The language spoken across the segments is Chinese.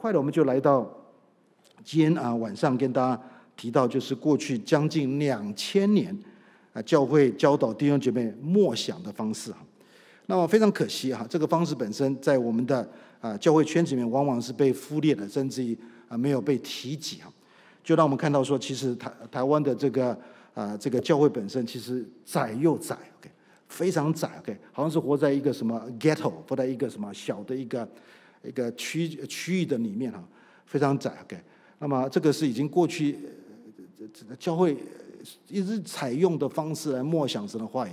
快的，我们就来到今天啊晚上跟大家提到，就是过去将近两千年啊教会教导弟兄姐妹默想的方式哈。那么非常可惜哈，这个方式本身在我们的啊教会圈子里面往往是被忽略的，甚至于啊没有被提及哈。就让我们看到说，其实台台湾的这个啊这个教会本身其实窄又窄，OK，非常窄，OK，好像是活在一个什么 ghetto，活在一个什么小的一个。一个区区域的里面哈，非常窄，OK。那么这个是已经过去，教会一直采用的方式来默想神的话语，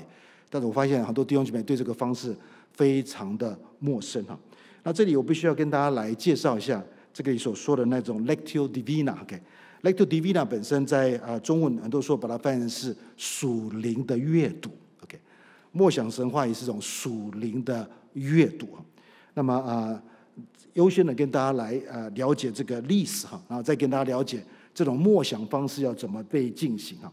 但是我发现很多弟兄姐妹对这个方式非常的陌生哈。那这里我必须要跟大家来介绍一下这个所说的那种 lectio divina，OK。lectio divina 本身在啊中文很多时候把它翻译成是属灵的阅读，OK。默想神话也是一种属灵的阅读那么啊。优先的跟大家来呃了解这个历史哈，然后再跟大家了解这种默想方式要怎么被进行哈。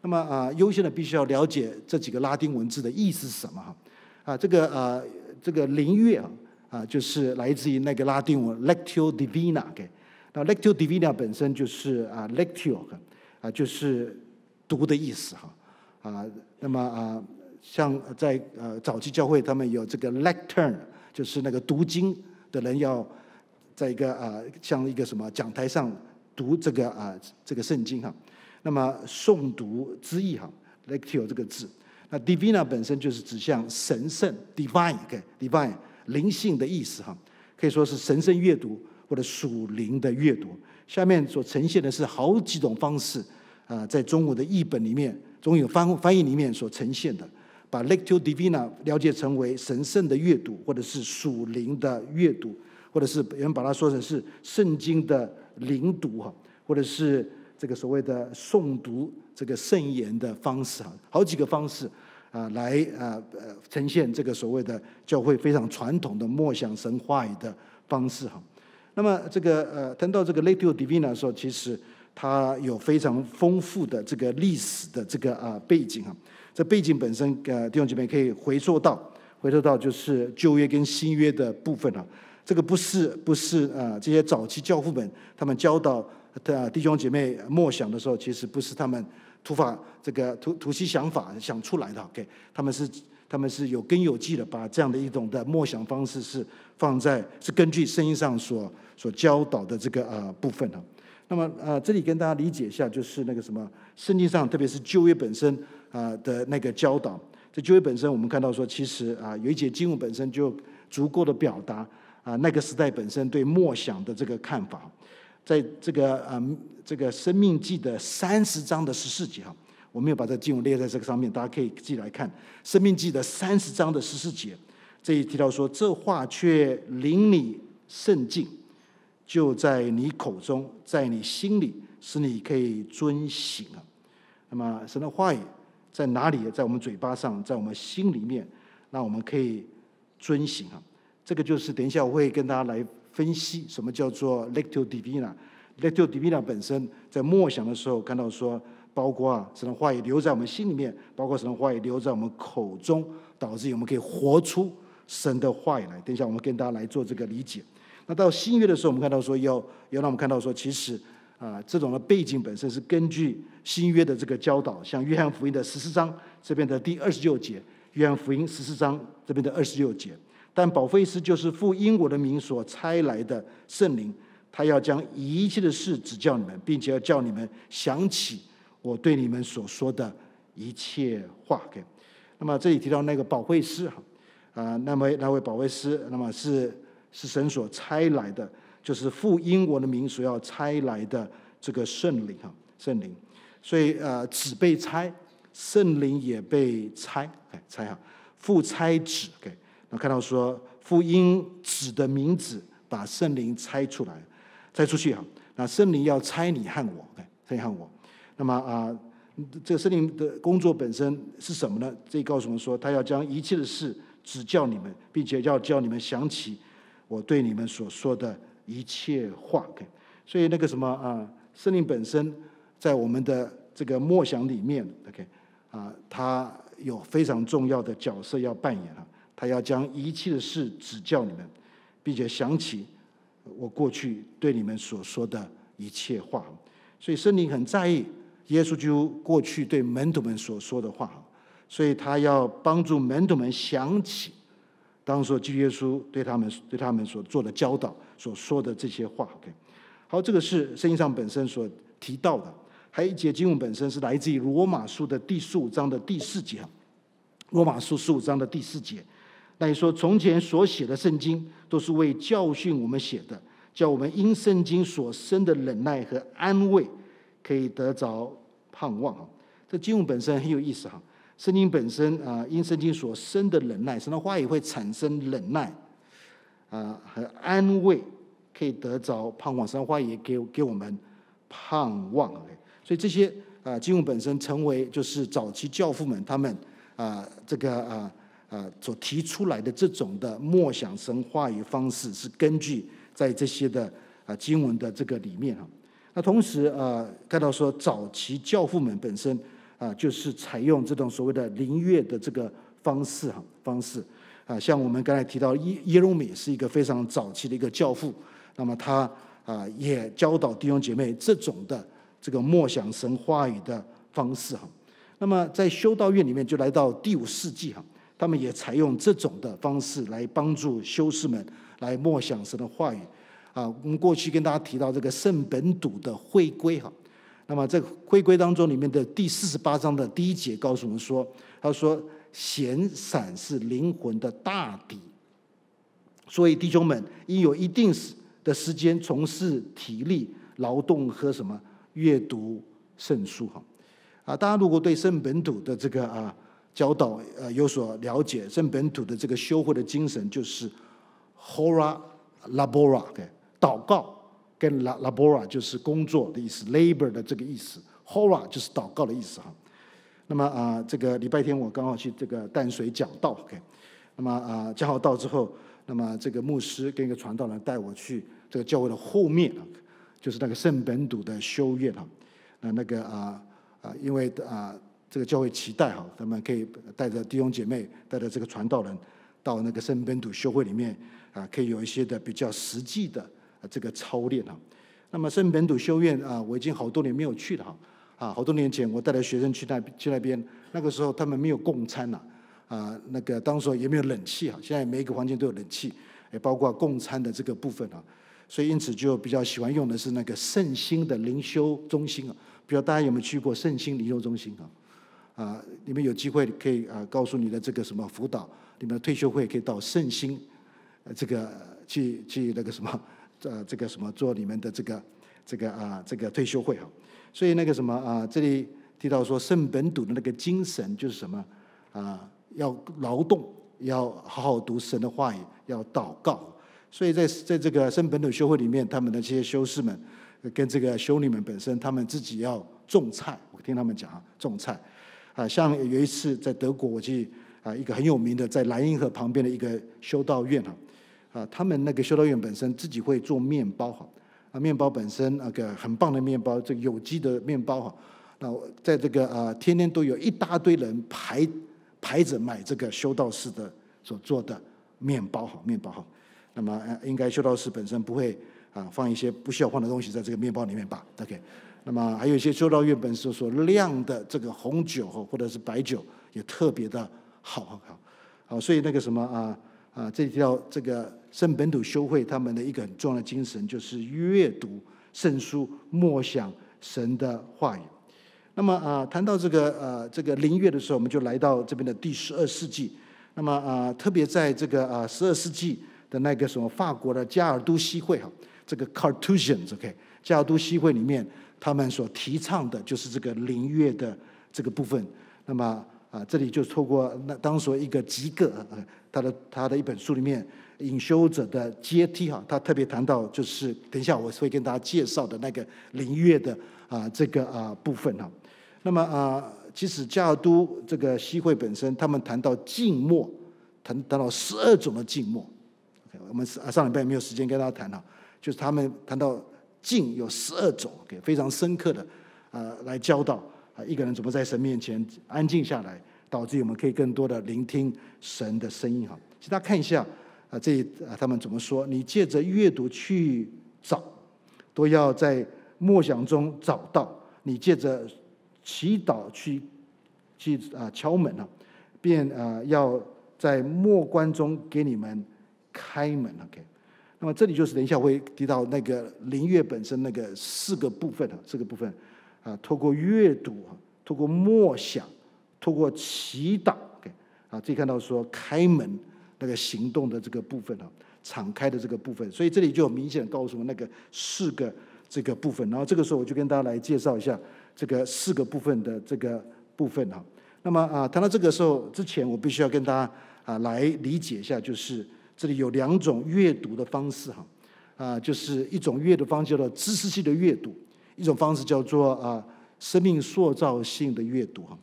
那么啊，优先的必须要了解这几个拉丁文字的意思是什么哈。啊，这个呃这个灵乐啊啊，就是来自于那个拉丁文 lectio divina，OK。那 lectio divina 本身就是啊 lectio 啊就是读的意思哈。啊，那么啊像在呃早期教会他们有这个 lectern，就是那个读经。的人要在一个啊，像一个什么讲台上读这个啊，这个圣经哈。那么诵读之意哈，lectio 这个字，那 divina 本身就是指向神圣，divine，divine 灵性的意思哈，可以说是神圣阅读或者属灵的阅读。下面所呈现的是好几种方式啊，在中文的译本里面，中有翻翻译里面所呈现的。把 lectio divina 了解成为神圣的阅读，或者是属灵的阅读，或者是有人把它说成是圣经的灵读哈，或者是这个所谓的诵读这个圣言的方式哈，好几个方式啊，来啊呃呈现这个所谓的教会非常传统的默想神话语的方式哈。那么这个呃谈到这个 lectio divina 的时候，其实它有非常丰富的这个历史的这个啊背景哈。这背景本身，呃，弟兄姐妹可以回溯到，回溯到就是旧约跟新约的部分啊。这个不是不是啊，这些早期教父们他们教导的弟兄姐妹默想的时候，其实不是他们突发这个突突袭想法想出来的。OK，他们是他们是有根有据的，把这样的一种的默想方式是放在是根据圣经上所所教导的这个啊部分啊。那么呃，这里跟大家理解一下，就是那个什么圣经上，特别是旧约本身。啊的那个教导，这就业本身，我们看到说，其实啊有一节经文本身就足够的表达啊那个时代本身对默想的这个看法，在这个啊这个生命记的三十章的十四节哈，我没有把这经文列在这个上面，大家可以自己来看生命记的三十章的十四节，这里提到说，这话却令你甚近，就在你口中，在你心里，使你可以遵行啊。那么神的话语。在哪里？在我们嘴巴上，在我们心里面，那我们可以遵行啊。这个就是等一下我会跟大家来分析什么叫做 lectio divina。lectio divina 本身在默想的时候看到说，包括啊神的话语留在我们心里面，包括神的话语留在我们口中，导致我们可以活出神的话语来。等一下我们跟大家来做这个理解。那到新约的时候，我们看到说要要让我们看到说，其实。啊，这种的背景本身是根据新约的这个教导，像约翰福音的十四章这边的第二十六节，约翰福音十四章这边的二十六节。但保惠师就是父因我的名所差来的圣灵，他要将一切的事指教你们，并且要叫你们想起我对你们所说的一切话。OK，那么这里提到那个保惠师哈，啊，那么那位保惠师，那么是是神所差来的。就是父因我的名所要差来的这个圣灵哈，圣灵，所以呃纸被拆，圣灵也被拆，哎差哈，父差子，OK，那看到说父因纸的名字把圣灵拆出来，拆出去哈，那圣灵要拆你和我，OK，差你和我，那么啊，这个圣灵的工作本身是什么呢？这告诉我们说，他要将一切的事指教你们，并且要叫你们想起我对你们所说的。一切话，OK，所以那个什么啊，圣灵本身在我们的这个默想里面，OK，啊，他有非常重要的角色要扮演啊，他要将一切的事指教你们，并且想起我过去对你们所说的一切话。所以圣灵很在意耶稣基督过去对门徒们所说的话，所以他要帮助门徒们想起当时基督耶稣对他们对他们所做的教导所说的这些话。OK，好，这个是圣经上本身所提到的。还有一节经文本身是来自于罗马书的第十五章的第四节。罗马书十五章的第四节，那你说从前所写的圣经都是为教训我们写的，叫我们因圣经所生的忍耐和安慰，可以得着盼望。这经文本身很有意思哈。圣经本身啊，因圣经所生的忍耐，神的话也会产生忍耐啊和安慰，可以得着盼望。神的话也给给我们盼望。所以这些啊经文本身成为就是早期教父们他们。啊，这个啊啊所提出来的这种的默想神话语方式，是根据在这些的啊经文的这个里面哈。那同时啊，看到说早期教父们本身啊，就是采用这种所谓的灵乐的这个方式哈方式啊，像我们刚才提到耶耶路米是一个非常早期的一个教父，那么他啊也教导弟兄姐妹这种的这个默想神话语的方式哈。那么在修道院里面，就来到第五世纪哈，他们也采用这种的方式来帮助修士们来默想神的话语啊。我们过去跟大家提到这个圣本笃的会规哈，那么这个会规当中里面的第四十八章的第一节告诉我们说，他说闲散是灵魂的大敌，所以弟兄们应有一定时的时间从事体力劳动和什么阅读圣书哈。啊，大家如果对圣本土的这个啊教导呃有所了解，圣本土的这个修会的精神就是 hora labora，OK，祷告跟 la labora 就是工作的意思，labor 的这个意思，hora 就是祷告的意思哈。那么啊，这个礼拜天我刚好去这个淡水讲道，OK，那么啊讲好道之后，那么这个牧师跟一个传道人带我去这个教会的后面啊，就是那个圣本笃的修院哈，那那个啊。啊，因为啊，这个教会期待哈，他们可以带着弟兄姐妹，带着这个传道人，到那个圣本笃修会里面啊，可以有一些的比较实际的这个操练哈。那么圣本土修院啊，我已经好多年没有去了哈。啊，好多年前我带着学生去那去那边，那个时候他们没有供餐呐，啊，那个当时也没有冷气哈。现在每一个房间都有冷气，也包括供餐的这个部分啊。所以因此就比较喜欢用的是那个圣心的灵修中心啊。不知道大家有没有去过圣心灵修中心啊？啊，你们有机会可以啊，告诉你的这个什么辅导，你们的退休会可以到圣心，呃，这个去去那个什么，呃，这个什么做你们的这个这个啊，这个退休会哈。所以那个什么啊，这里提到说圣本笃的那个精神就是什么啊？要劳动，要好好读神的话语，要祷告。所以在在这个圣本笃修会里面，他们的这些修士们。跟这个修女们本身，他们自己要种菜。我听他们讲啊，种菜啊，像有一次在德国，我去啊一个很有名的在莱茵河旁边的一个修道院哈啊，啊他们那个修道院本身自己会做面包哈啊，面包本身那个很棒的面包，这个有机的面包哈。那在这个啊，天天都有一大堆人排排着买这个修道士的所做的面包哈，面包哈。那么应该修道士本身不会。啊，放一些不需要放的东西在这个面包里面吧。OK，那么还有一些修道院本身所酿的这个红酒或者是白酒也特别的好，好，好，好。所以那个什么啊啊，这条这个圣本土修会他们的一个很重要的精神就是阅读圣书，默想神的话语。那么啊，谈到这个呃这个灵乐的时候，我们就来到这边的第十二世纪。那么啊，特别在这个啊十二世纪的那个什么法国的加尔都西会哈。这个 Carthusians，OK，加尔都西会里面，他们所提倡的就是这个灵乐的这个部分。那么啊，这里就透过那当时一个吉格，他的他的一本书里面《隐修者的阶梯》哈，他特别谈到就是等一下我会跟大家介绍的那个灵乐的啊这个啊部分哈。那么啊，其实加尔都这个西会本身，他们谈到静默，谈谈到十二种的静默。我们上上礼拜没有时间跟大家谈哈。就是他们谈到静有十二种，给非常深刻的啊来教导啊一个人怎么在神面前安静下来，导致我们可以更多的聆听神的声音哈。其实大家看一下啊，这啊他们怎么说？你借着阅读去找，都要在默想中找到；你借着祈祷去去啊敲门啊，便啊要在默观中给你们开门。OK，那么这里就是等一下会提到那个灵乐本身那个四个部分啊，四个部分啊，透过阅读啊，透过默想，透过祈祷，OK，啊，这看到说开门那个行动的这个部分哈，敞开的这个部分，所以这里就明显告诉我们那个四个这个部分。然后这个时候我就跟大家来介绍一下这个四个部分的这个部分哈。那么啊，谈到这个时候之前，我必须要跟大家啊来理解一下，就是这里有两种阅读的方式哈，啊，就是一种阅读方式叫做知识性的阅读，一种方式叫做啊生命塑造性的阅读哈。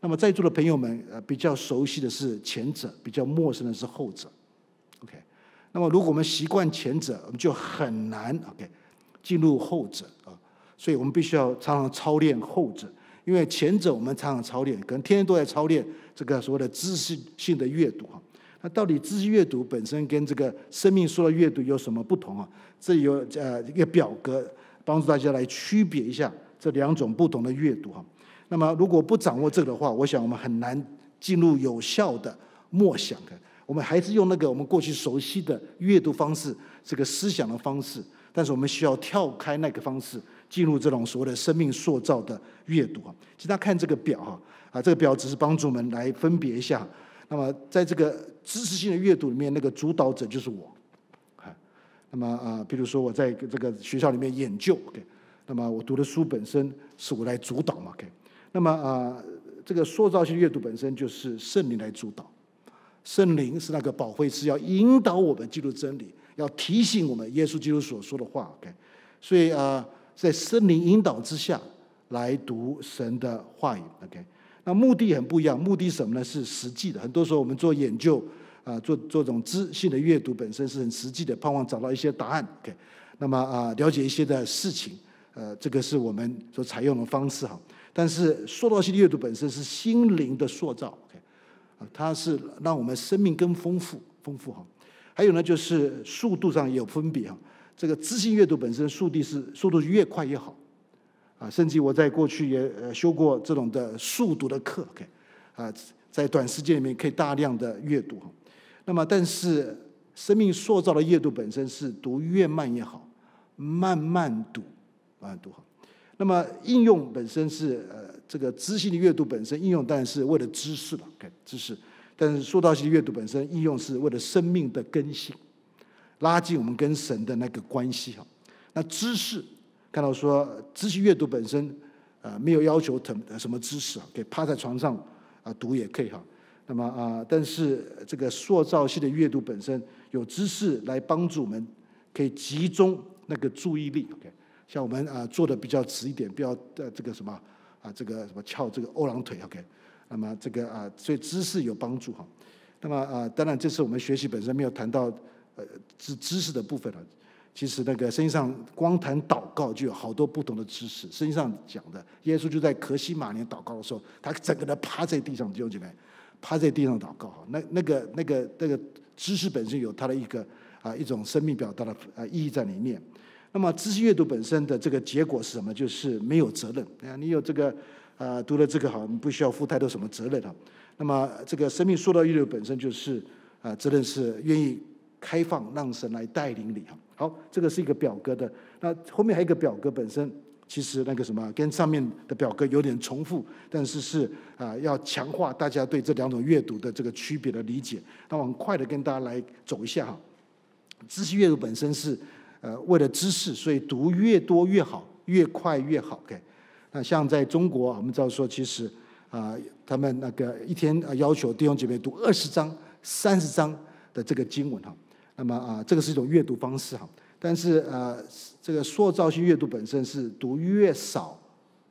那么在座的朋友们呃比较熟悉的是前者，比较陌生的是后者，OK。那么如果我们习惯前者，我们就很难 OK 进入后者啊，所以我们必须要常常操练后者。因为前者我们常常操练，可能天天都在操练这个所谓的知识性的阅读哈。那到底知识阅读本身跟这个生命书的阅读有什么不同啊？这里有呃一个表格帮助大家来区别一下这两种不同的阅读哈。那么如果不掌握这个的话，我想我们很难进入有效的默想的。我们还是用那个我们过去熟悉的阅读方式，这个思想的方式，但是我们需要跳开那个方式。进入这种所谓的生命塑造的阅读啊，其实大家看这个表哈啊，这个表只是帮助我们来分别一下。那么在这个知识性的阅读里面，那个主导者就是我，那么啊，比如说我在这个学校里面研究，OK，那么我读的书本身是我来主导嘛，OK，那么啊，这个塑造性阅读本身就是圣灵来主导，圣灵是那个宝会师，要引导我们进入真理，要提醒我们耶稣基督所说的话，OK，所以啊。在圣灵引导之下来读神的话语，OK？那目的很不一样，目的什么呢？是实际的。很多时候我们做研究啊，做做这种知性的阅读，本身是很实际的，盼望找到一些答案，OK？那么啊，了解一些的事情，呃，这个是我们所采用的方式哈。但是塑造性的阅读本身是心灵的塑造，OK？啊，它是让我们生命更丰富、丰富哈。还有呢，就是速度上也有分别哈。这个知性阅读本身速度是速度越快越好，啊，甚至我在过去也呃修过这种的速读的课，OK，啊，在短时间里面可以大量的阅读哈。那么，但是生命塑造的阅读本身是读越慢越好，慢慢读，慢慢读好。那么应用本身是呃这个知性的阅读本身应用当然是为了知识了，OK，知识。但是塑造性阅读本身应用是为了生命的更新。拉近我们跟神的那个关系哈。那知识看到说，知识阅读本身啊没有要求什什么知识啊，可以趴在床上啊读也可以哈。那么啊，但是这个塑造性的阅读本身有知识来帮助我们，可以集中那个注意力。OK，像我们啊做的比较直一点，不要呃这个什么啊这个什么翘这个欧郎腿。OK，那么这个啊对知识有帮助哈。那么啊，当然这次我们学习本身没有谈到。呃，知知识的部分了。其实那个圣经上光谈祷告就有好多不同的知识。圣经上讲的，耶稣就在可西马年祷告的时候，他整个人趴在地上，弟兄姐妹，趴在地上祷告哈。那那个那个那个知识本身有它的一个啊一种生命表达的啊意义在里面。那么知识阅读本身的这个结果是什么？就是没有责任。啊，你有这个啊读了这个好，你不需要负太多什么责任了。那么这个生命塑造阅读本身就是啊责任是愿意。开放让神来带领你哈，好，这个是一个表格的。那后面还有一个表格，本身其实那个什么跟上面的表格有点重复，但是是啊要强化大家对这两种阅读的这个区别的理解。那我很快的跟大家来走一下哈。知识阅读本身是呃为了知识，所以读越多越好，越快越好。OK，那像在中国，我们知道说其实啊他们那个一天要求弟兄姐妹读二十章、三十章的这个经文哈。那么啊，这个是一种阅读方式哈，但是呃，这个塑造性阅读本身是读越少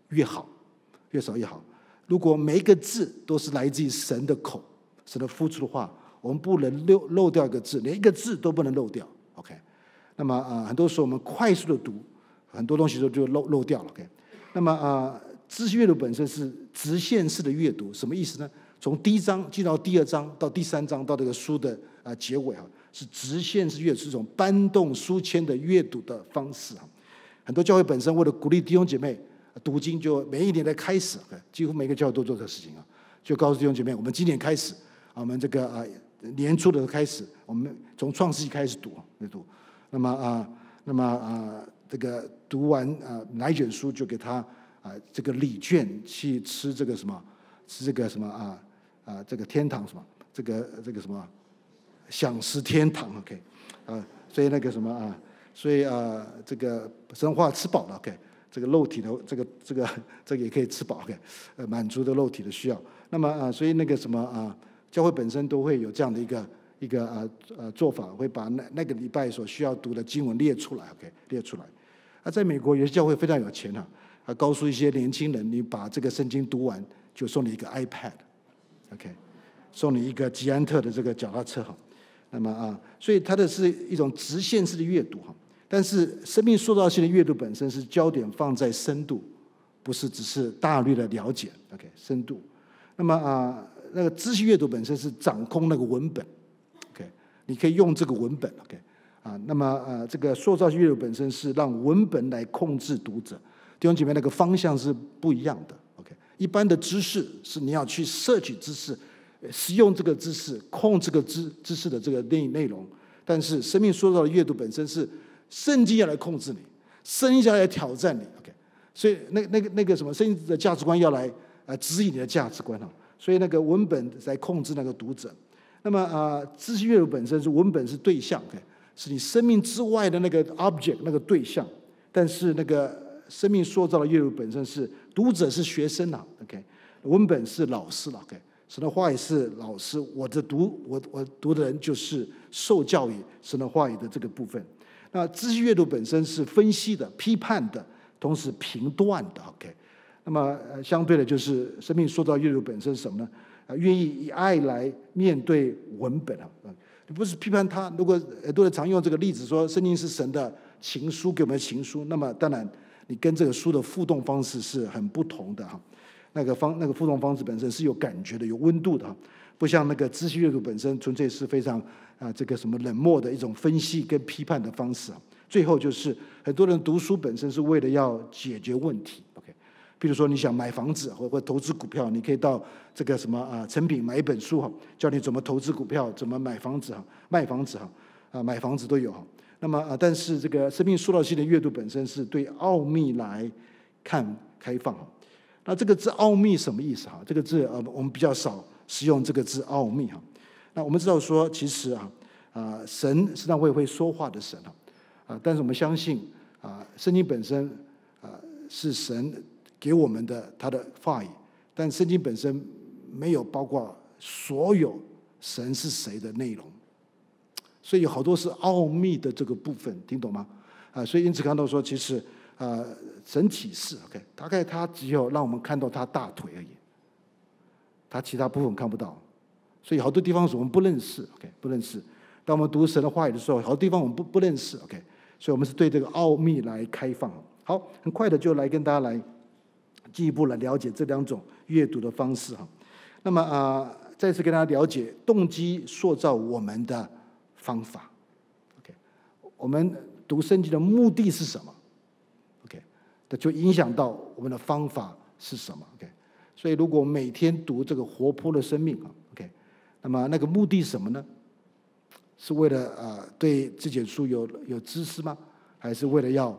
越好，越少越好。如果每一个字都是来自于神的口，神的付出的话，我们不能漏漏掉一个字，连一个字都不能漏掉。OK，那么啊，很多时候我们快速的读，很多东西都就漏漏掉了。OK，那么啊，知识阅读本身是直线式的阅读，什么意思呢？从第一章进到第二章到第三章到这个书的啊结尾啊。是直线式阅读，是一种搬动书签的阅读的方式啊。很多教会本身为了鼓励弟兄姐妹读经，就每一年的开始，几乎每个教会都做这个事情啊，就告诉弟兄姐妹，我们今年开始，我们这个啊年初的时候开始，我们从创世纪开始读阅读，那么啊，那么啊，这个读完啊哪卷书，就给他啊这个礼券去吃这个什么，吃这个什么啊啊这个天堂什么，这个这个什么享食天堂，OK 啊，所以那个什么啊。所以啊，这个神化吃饱了，OK，这个肉体的这个这个这个也可以吃饱，OK，呃，满足的肉体的需要。那么啊，所以那个什么啊，教会本身都会有这样的一个一个啊呃做法，会把那那个礼拜所需要读的经文列出来，OK，列出来。啊，在美国有些教会非常有钱哈，啊，告诉一些年轻人，你把这个圣经读完，就送你一个 iPad，OK，送你一个吉安特的这个脚踏车哈。那么啊，所以它的是一种直线式的阅读哈。但是生命塑造性的阅读本身是焦点放在深度，不是只是大略的了解。OK，深度。那么啊，那个知识阅读本身是掌控那个文本。你可以用这个文本。OK，啊，那么呃，这个塑造阅读本身是让文本来控制读者。弟兄姐妹，那个方向是不一样的。OK，一般的知识是你要去摄取知识，使用这个知识，控制个知知识的这个内内容。但是生命塑造的阅读本身是。圣经要来控制你，圣经要来挑战你，OK？所以那那个那个什么，圣经的价值观要来啊指引你的价值观啊。所以那个文本在控制那个读者。那么啊，知识阅读本身是文本是对象，OK？是你生命之外的那个 object 那个对象。但是那个生命塑造的阅读本身是读者是学生呐，OK？文本是老师了，OK？神的话语是老师，我的读我我读的人就是受教育神的话语的这个部分。那知识阅读本身是分析的、批判的，同时评断的。OK，那么相对的，就是生命塑造阅读本身是什么呢？啊，愿意以爱来面对文本啊，你不是批判他。如果很多人常用这个例子说，圣经是神的情书，给我们的情书，那么当然你跟这个书的互动方式是很不同的哈。那个方那个互动方式本身是有感觉的、有温度的哈，不像那个知识阅读本身纯粹是非常。啊，这个什么冷漠的一种分析跟批判的方式啊，最后就是很多人读书本身是为了要解决问题比如说你想买房子或或投资股票，你可以到这个什么啊成品买一本书哈，教你怎么投资股票，怎么买房子哈，卖房子哈，啊买房子都有哈。那么啊，但是这个生命塑造性的阅读本身是对奥秘来看开放哈。那这个字奥秘什么意思哈？这个字呃我们比较少使用这个字奥秘哈。那我们知道说，其实啊，啊，神是那位会说话的神啊，啊，但是我们相信啊，圣经本身啊是神给我们的他的话语，但圣经本身没有包括所有神是谁的内容，所以有好多是奥秘的这个部分，听懂吗？啊，所以因此看到说，其实啊，神启示，OK，大概他只有让我们看到他大腿而已，他其他部分看不到。所以好多地方是我们不认识，OK，不认识。当我们读神的话语的时候，好多地方我们不不认识，OK。所以我们是对这个奥秘来开放。好，很快的就来跟大家来进一步来了解这两种阅读的方式哈。那么啊，再次跟大家了解动机塑造我们的方法，OK。我们读圣经的目的是什么？OK，那就影响到我们的方法是什么？OK。所以如果每天读这个活泼的生命啊，OK，。那么那个目的是什么呢？是为了啊对这卷书有有知识吗？还是为了要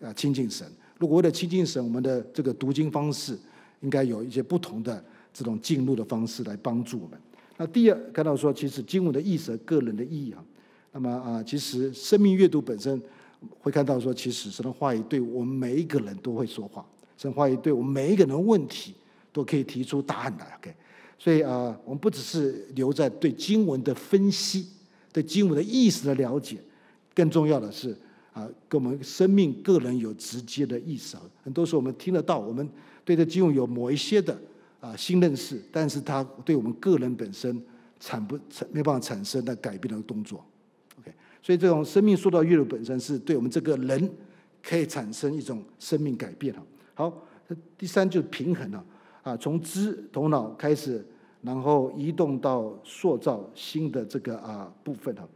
啊亲近神？如果为了亲近神，我们的这个读经方式应该有一些不同的这种进入的方式来帮助我们。那第二看到说，其实经文的意思和个人的意义啊。那么啊，其实生命阅读本身会看到说，其实神的话语对我们每一个人都会说话，神话语对我们每一个人的问题都可以提出答案来。OK。所以啊，我们不只是留在对经文的分析、对经文的意思的了解，更重要的是啊，跟我们生命个人有直接的意思啊。很多时候我们听得到，我们对这经文有某一些的啊新认识，但是它对我们个人本身产不产没办法产生的改变的动作。OK，所以这种生命受到阅读本身是对我们这个人可以产生一种生命改变啊。好，第三就是平衡了。啊，从知头脑开始，然后移动到塑造新的这个啊部分哈。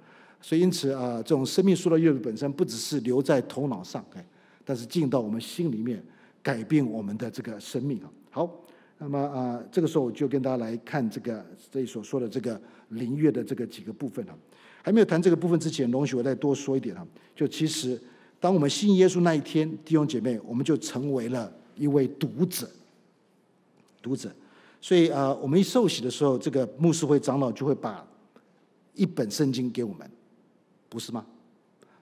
所以因此啊，这种生命书的阅读本身不只是留在头脑上，哎，但是进到我们心里面，改变我们的这个生命啊。好，那么啊，这个时候我就跟大家来看这个这里所说的这个灵乐的这个几个部分啊。还没有谈这个部分之前，容许我再多说一点啊。就其实，当我们信耶稣那一天，弟兄姐妹，我们就成为了一位读者，读者。所以啊，我们一受洗的时候，这个牧师会长老就会把一本圣经给我们，不是吗？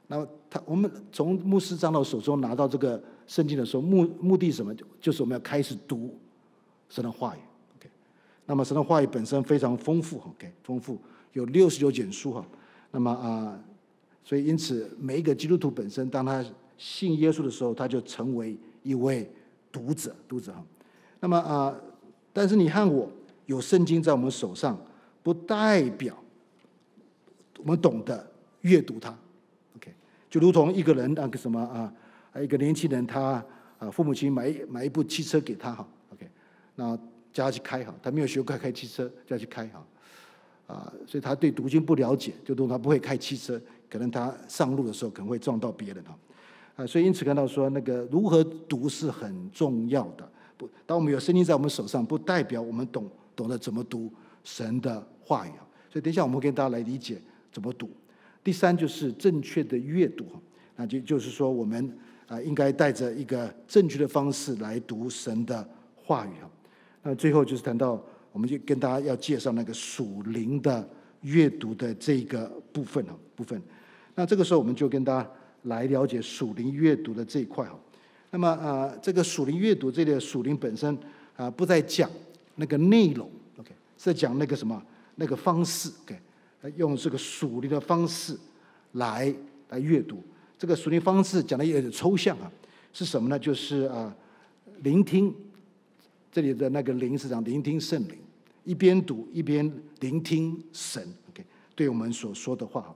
那么他我们从牧师长老手中拿到这个圣经的时候，目目的什么？就就是我们要开始读神的话语。OK，那么神的话语本身非常丰富，OK，丰富有六十九卷书哈。那么啊，所以因此每一个基督徒本身，当他信耶稣的时候，他就成为一位读者，读者哈。那么啊。但是你和我有圣经在我们手上，不代表我们懂得阅读它。OK，就如同一个人那个什么啊，一个年轻人他啊父母亲买买一部汽车给他哈，OK，那叫他去开哈，他没有学过开汽车，叫他去开哈，啊，所以他对读经不了解，就如他不会开汽车，可能他上路的时候可能会撞到别人哈，啊，所以因此看到说那个如何读是很重要的。不，当我们有圣经在我们手上，不代表我们懂懂得怎么读神的话语。所以等一下我们跟大家来理解怎么读。第三就是正确的阅读，那就就是说我们啊应该带着一个正确的方式来读神的话语啊。那最后就是谈到，我们就跟大家要介绍那个属灵的阅读的这个部分啊部分。那这个时候我们就跟大家来了解属灵阅读的这一块哈。那么啊，这个属灵阅读这个属灵本身啊，不再讲那个内容，OK，是讲那个什么那个方式，OK，用这个属灵的方式来来阅读。这个属灵方式讲的有点抽象啊，是什么呢？就是啊，聆听这里的那个灵是讲聆听圣灵，一边读一边聆听神，OK，对我们所说的话。